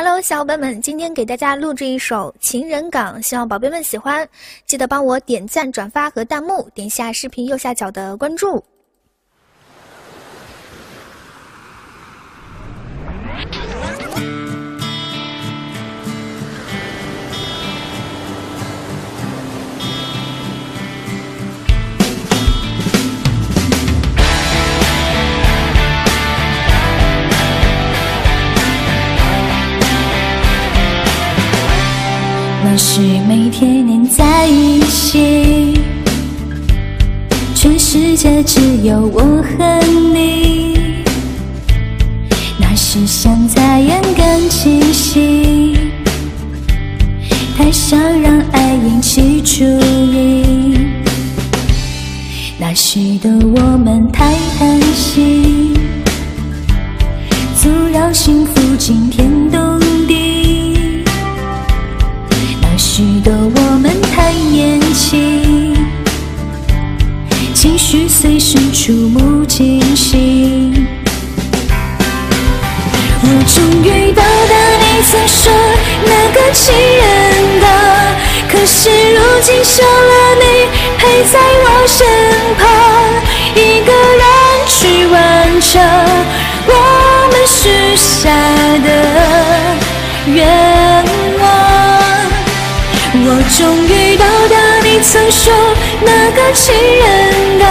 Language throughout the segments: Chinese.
Hello，小伙伴们，今天给大家录制一首《情人港》，希望宝贝们喜欢，记得帮我点赞、转发和弹幕，点下视频右下角的关注。是每天黏在一起，全世界只有我和你。那是像在演感情戏，太想让爱引起注意。那时的我们太贪心，阻扰幸福今天情绪随时触目惊心。我终于到达你曾说那个情人的，可是如今少了你陪在我身旁，一个人去完成我们许下的愿望。我终于到达你曾说情人的，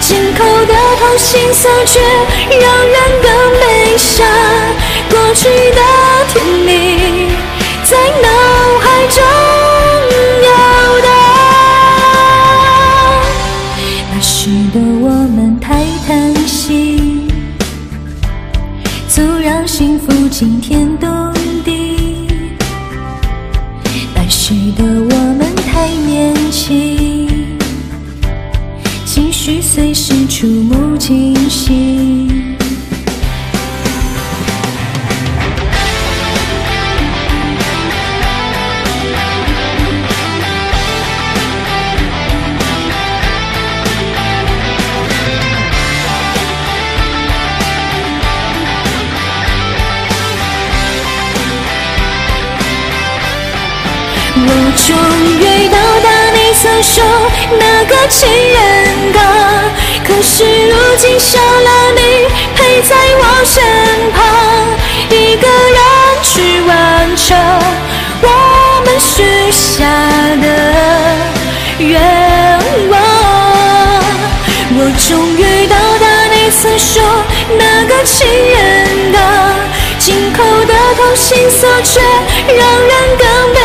紧扣的头心酸却让人更悲伤。过去的甜蜜在脑海中游荡。那时的我们太贪心，总让幸福今天随时触目惊心。我终于到达你曾说那个情人港，是如今少了你陪在我身旁，一个人去完成我们许下的愿望。我终于到达你曾说那个情人的，紧扣的同心锁却让人更悲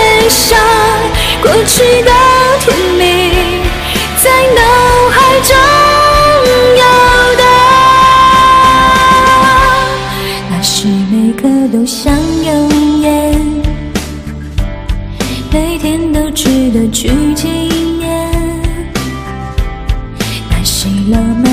的去纪念。那时浪